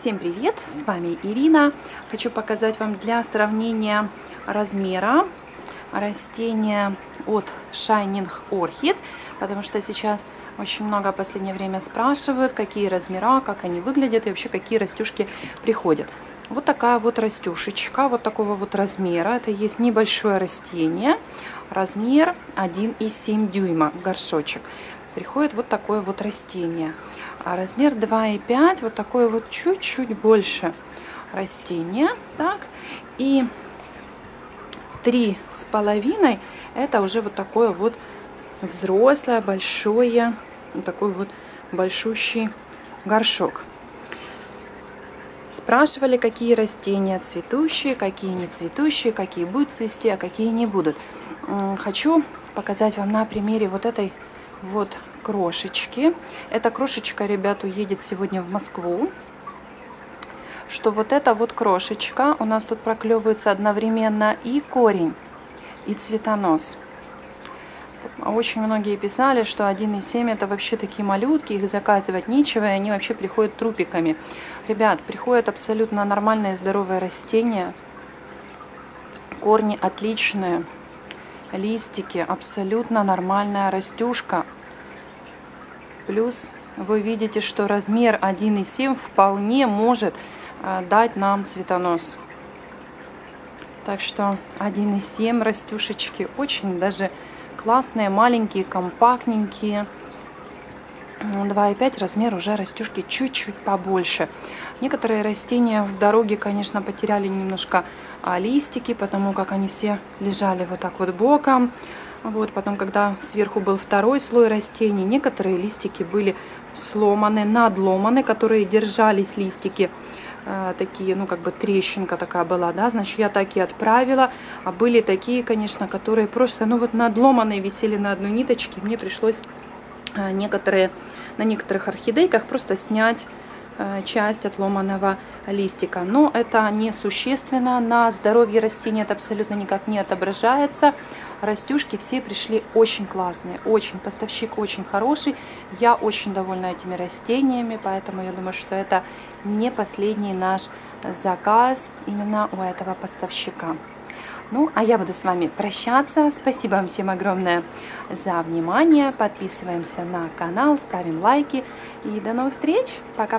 Всем привет! С вами Ирина. Хочу показать вам для сравнения размера растения от Shining Orchids, потому что сейчас очень много в последнее время спрашивают, какие размера, как они выглядят и вообще какие растюшки приходят. Вот такая вот растюшечка, вот такого вот размера. Это есть небольшое растение, размер 1,7 дюйма, горшочек. Приходит вот такое вот растение. А размер 2,5, вот такое вот чуть-чуть больше растение. Так, и три с половиной это уже вот такое вот взрослое, большое, вот такой вот большущий горшок. Спрашивали, какие растения цветущие, какие не цветущие, какие будут цвести, а какие не будут. Хочу показать вам на примере вот этой вот крошечки. Эта крошечка, ребят, уедет сегодня в Москву. Что вот эта вот крошечка у нас тут проклевывается одновременно и корень, и цветонос. Очень многие писали, что 1,7 это вообще такие малютки, их заказывать нечего, и они вообще приходят трупиками. Ребят, приходят абсолютно нормальные здоровые растения, корни отличные, листики, абсолютно нормальная растюшка. Плюс вы видите, что размер 1,7 вполне может а, дать нам цветонос. Так что 1,7 растюшечки очень даже классные, маленькие, компактненькие. 2,5 размер уже растюшки чуть-чуть побольше. Некоторые растения в дороге, конечно, потеряли немножко а, листики, потому как они все лежали вот так вот боком. Вот, потом, когда сверху был второй слой растений, некоторые листики были сломаны, надломаны, которые держались листики э, такие, ну, как бы трещинка такая была, да, значит, я так и отправила. А были такие, конечно, которые просто, ну, вот надломанные висели на одной ниточке. Мне пришлось э, некоторые, на некоторых орхидейках просто снять э, часть отломанного листика. Но это не существенно, на здоровье растения это абсолютно никак не отображается растюшки все пришли очень классные, очень, поставщик очень хороший. Я очень довольна этими растениями, поэтому я думаю, что это не последний наш заказ именно у этого поставщика. Ну, а я буду с вами прощаться. Спасибо вам всем огромное за внимание. Подписываемся на канал, ставим лайки. И до новых встреч. Пока.